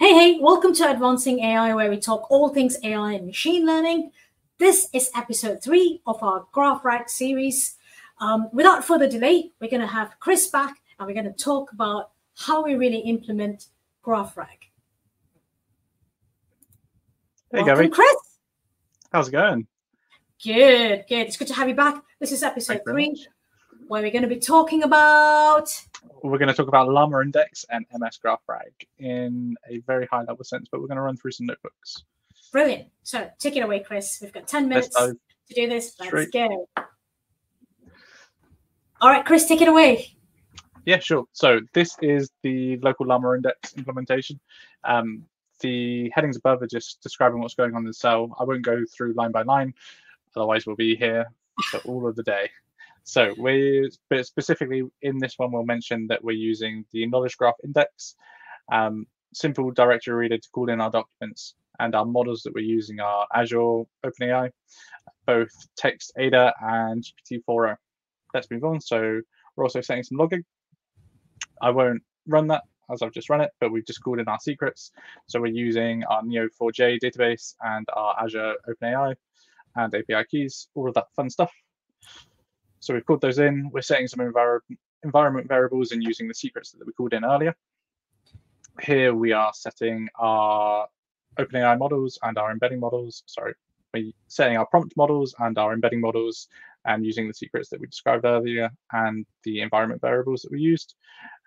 Hey, hey, welcome to Advancing AI, where we talk all things AI and machine learning. This is episode three of our Graph GraphRAG series. Um, without further delay, we're going to have Chris back and we're going to talk about how we really implement Graph GraphRAG. Hey, Welcome, Gabby. Chris. How's it going? Good, good. It's good to have you back. This is episode Thank you very three, where we're going to be talking about. We're going to talk about LlamaIndex and MS GraphRAG in a very high level sense, but we're going to run through some notebooks. Brilliant. So take it away, Chris. We've got 10 minutes to do this. Let's straight. go. All right, Chris, take it away. Yeah, sure. So this is the local LlamaIndex implementation. Um, the headings above are just describing what's going on in the cell. I won't go through line by line, otherwise we'll be here for all of the day. So we, specifically in this one, we'll mention that we're using the knowledge graph index, um, simple directory reader to call in our documents, and our models that we're using are Azure, OpenAI, both Text Ada and GPT-4o. Let's move on. So we're also setting some logging. I won't run that as I've just run it, but we've just called in our secrets. So we're using our Neo4j database and our Azure OpenAI and API keys, all of that fun stuff. So we've called those in. We're setting some envir environment variables and using the secrets that we called in earlier. Here we are setting our OpenAI models and our embedding models. Sorry, we're setting our prompt models and our embedding models and using the secrets that we described earlier and the environment variables that we used.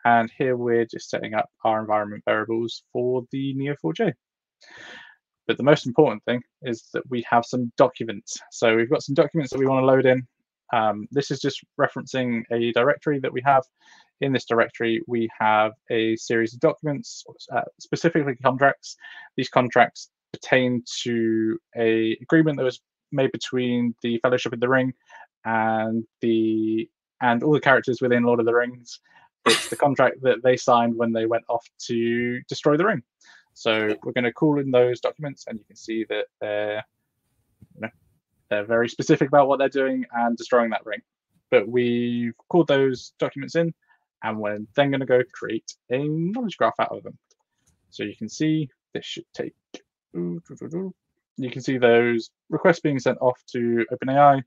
And here we're just setting up our environment variables for the Neo4j. But the most important thing is that we have some documents. So we've got some documents that we want to load in. Um, this is just referencing a directory that we have. In this directory, we have a series of documents, uh, specifically contracts. These contracts pertain to a agreement that was made between the Fellowship of the Ring and the and all the characters within Lord of the Rings. It's the contract that they signed when they went off to destroy the ring. So we're going to call in those documents, and you can see that they're they're very specific about what they're doing and destroying that ring. But we've called those documents in, and we're then going to go create a knowledge graph out of them. So you can see this should take. You can see those requests being sent off to OpenAI.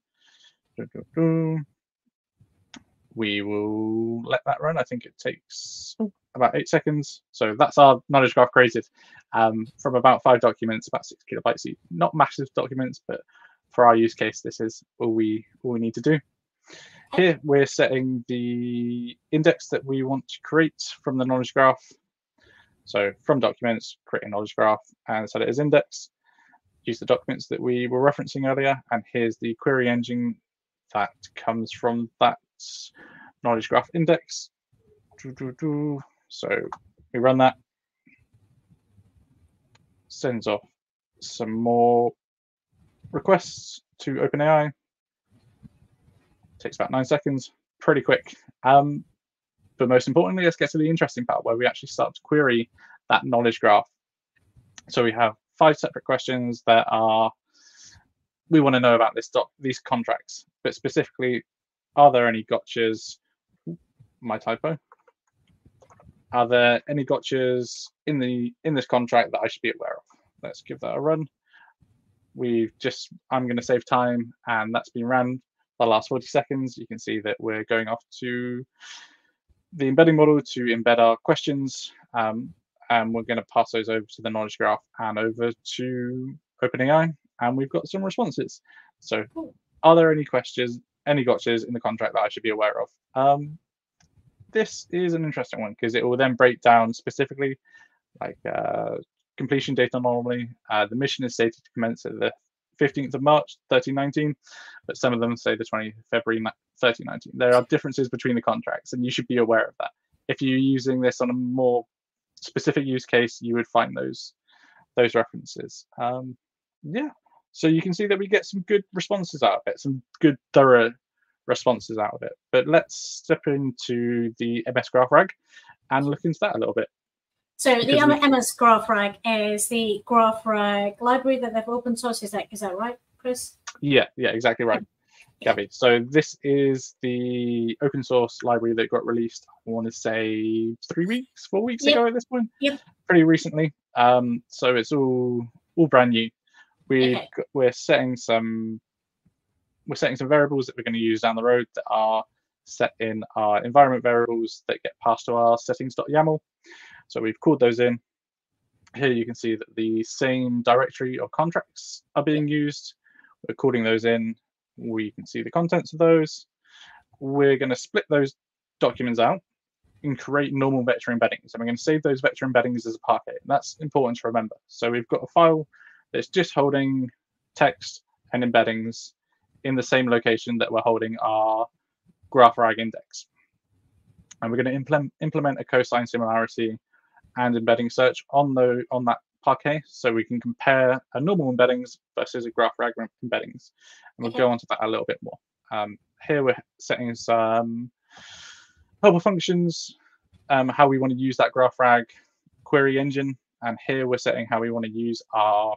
We will let that run. I think it takes about eight seconds. So that's our knowledge graph created um, from about five documents, about six kilobytes. each. Not massive documents, but for our use case, this is all we all we need to do. Here we're setting the index that we want to create from the knowledge graph. So from documents, create a knowledge graph and set it as index. Use the documents that we were referencing earlier, and here's the query engine that comes from that knowledge graph index. So we run that, sends off some more requests to OpenAI. Takes about nine seconds, pretty quick. Um, but most importantly, let's get to the interesting part where we actually start to query that knowledge graph. So we have five separate questions that are we want to know about this doc, these contracts, but specifically, are there any gotchas? My typo. Are there any gotchas in the in this contract that I should be aware of? Let's give that a run. We've just I'm going to save time, and that's been ran the last 40 seconds. You can see that we're going off to the embedding model to embed our questions, um, and we're going to pass those over to the knowledge graph and over to OpenAI, and we've got some responses. So, are there any questions, any gotchas in the contract that I should be aware of? Um, this is an interesting one because it will then break down specifically, like uh, completion date anomaly. Uh, the mission is stated to commence at the 15th of March 1319, but some of them say the 20th of February 1319. There are differences between the contracts, and you should be aware of that. If you're using this on a more specific use case, you would find those those references. Um, yeah, so you can see that we get some good responses out of it, some good thorough responses out of it. But let's step into the MS GraphRAG and look into that a little bit. So the we- MS GraphRAG is the GraphRAG library that they've open sourced. Is that is that right, Chris? Yeah, yeah, exactly right. Gabby. So this is the open source library that got released. I want to say three weeks, four weeks Yep. ago at this point. Yep. Pretty recently. Um, so it's all all brand new. We Okay. we're setting some we're setting some variables that we're going to use down the road that are set in our environment variables that get passed to our settings.yaml. So we've called those in. Here you can see that the same directory of contracts are being used. We're calling those in. We can see the contents of those. We're going to split those documents out and create normal vector embeddings. And we're going to save those vector embeddings as a Parquet. And that's important to remember. So we've got a file that's just holding text and embeddings in the same location that we're holding our graph rag index. And we're going to implement, implement a cosine similarity and embedding search on the on that Parquet, so we can compare a normal embeddings versus a GraphRAG embeddings. And we'll go on to that a little bit more. Um, here we're setting some helper functions, um, how we want to use that graph rag query engine, and here we're setting how we want to use our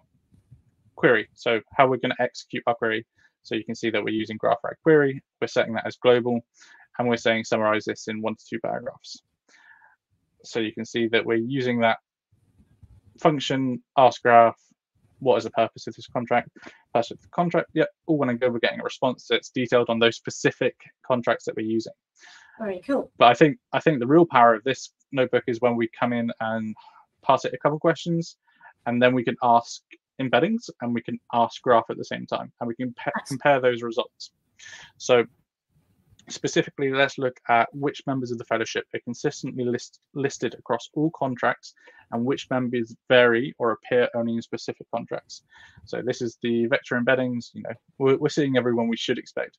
query. So how we're going to execute our query. So you can see that we're using graph rag query. We're setting that as global, and we're saying summarize this in one to two paragraphs. So you can see that we're using that function ask graph. What is the purpose of this contract? Purpose of the contract. Yep. All when I go, we're getting a response that's detailed on those specific contracts that we're using. Very cool. But I think I think the real power of this notebook is when we come in and pass it a couple questions, and then we can ask embeddings and we can ask graph at the same time, and we can pe- compare those results. So specifically, let's look at which members of the fellowship are consistently list, listed across all contracts, and which members vary or appear only in specific contracts. So this is the vector embeddings. You know, we're, we're seeing everyone we should expect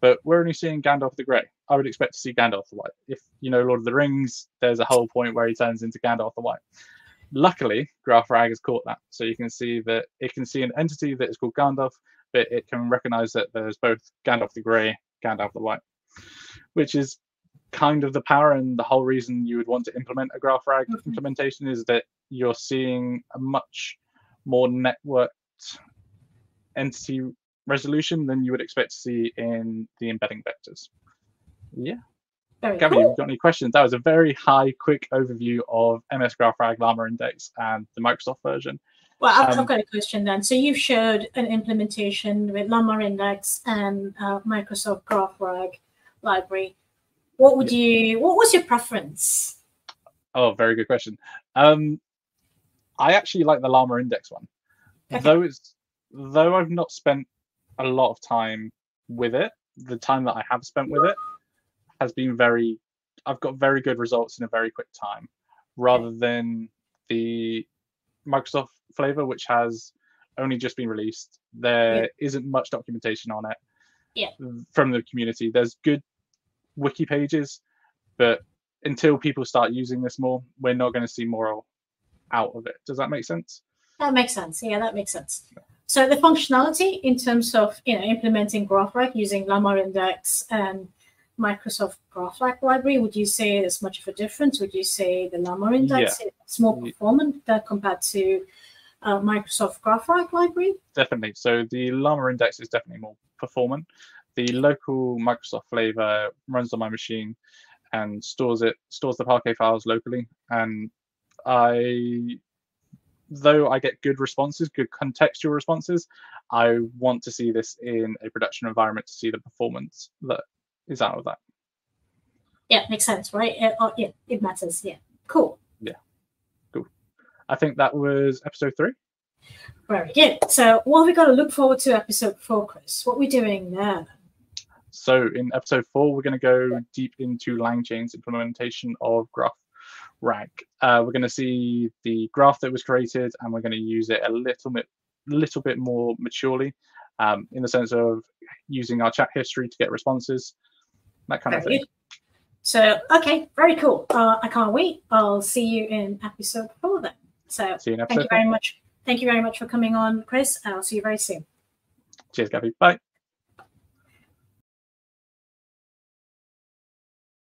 but we're only seeing Gandalf the Grey. I would expect to see Gandalf the White. If you know Lord of the Rings, there's a whole point where he turns into Gandalf the White. Luckily, GraphRAG has caught that, so you can see that it can see an entity that is called Gandalf, but it can recognize that there's both Gandalf the Grey, Gandalf the White, which is kind of the power and the whole reason you would want to implement a GraphRAG Mhm. implementation is that you're seeing a much more networked entity resolution than you would expect to see in the embedding vectors. Yeah. Very Gabby, cool. you've got any questions? That was a very high, quick overview of MS GraphRAG Llama Index and the Microsoft version. Well, I've, Um, I've got a question then. So you've showed an implementation with LlamaIndex and uh, Microsoft GraphRAG library. What would you? What was your preference? Oh, very good question. Um, I actually like the LlamaIndex one, Okay. though it's though I've not spent a lot of time with it. The time that I have spent with it has been very. I've got very good results in a very quick time, rather than the Microsoft flavor, which has only just been released. There not much documentation on it. Yeah. From the community, there's good wiki pages, but until people start using this more, we're not going to see more out of it. Does that make sense? That makes sense. Yeah, that makes sense. So the functionality in terms of you know implementing GraphRAG using LlamaIndex and Microsoft GraphRAG library, would you say there's much of a difference? Would you say the LlamaIndex is more performant uh, compared to uh, Microsoft GraphRAG library? Definitely. So the LlamaIndex is definitely more performant. The local Microsoft flavor runs on my machine and stores it stores the Parquet files locally. And I, though I get good responses, good contextual responses, I want to see this in a production environment to see the performance that is out of that. Yeah, makes sense, right? Uh, oh, yeah, it matters. Yeah, cool. I think that was episode three. Very good. So what have we got to look forward to episode four, Chris? What are we doing there? So in episode four, we're going to go deep into LangChain's implementation of Graph RAG. Uh, we're going to see the graph that was created, and we're going to use it a little bit, little bit more maturely, um, in the sense of using our chat history to get responses, that kind of thing. good. So, okay, very cool. Uh, I can't wait. I'll see you in episode four then. So, thank episode. you very much. Thank you very much for coming on, Chris. And I'll see you very soon. Cheers, Gabby. Bye.